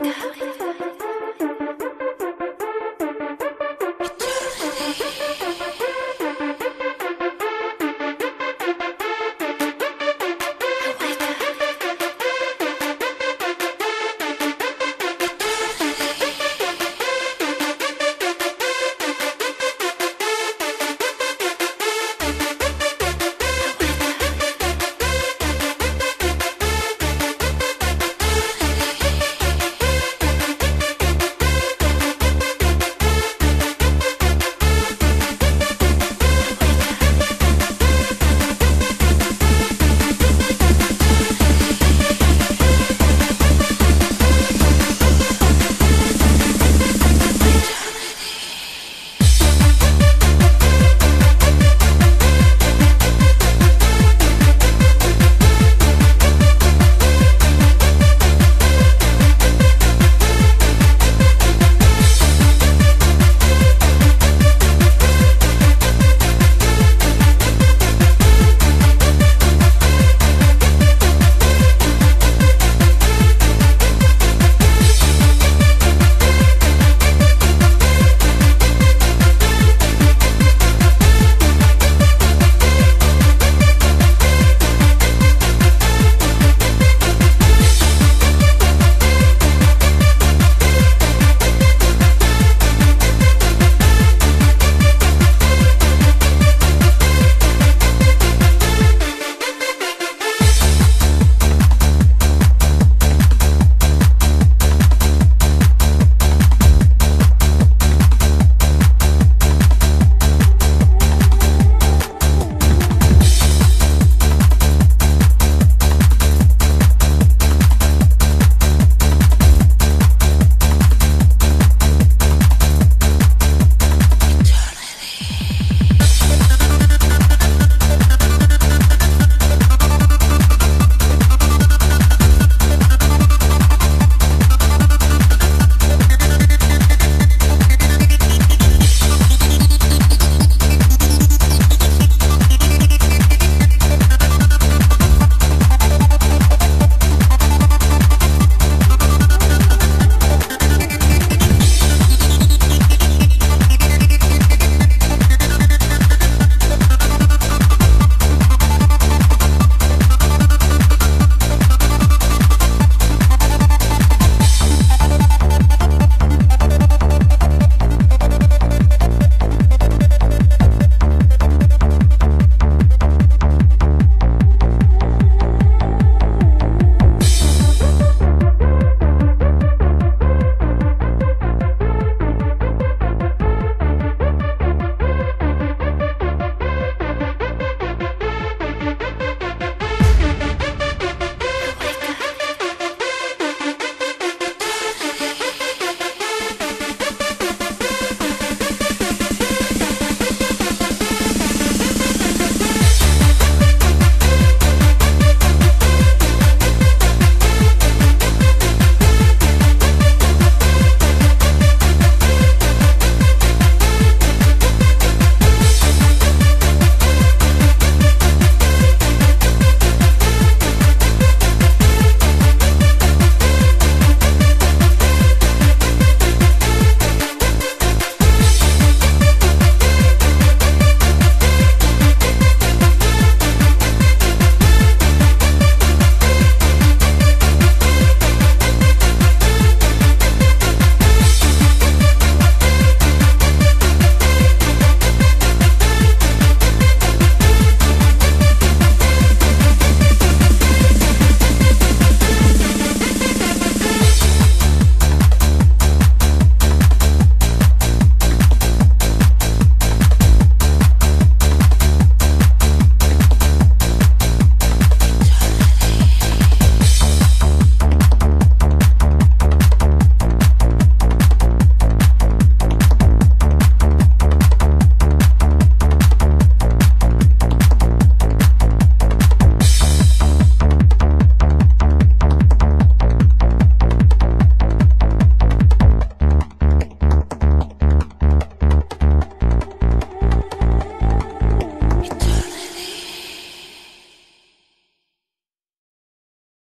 Eureka.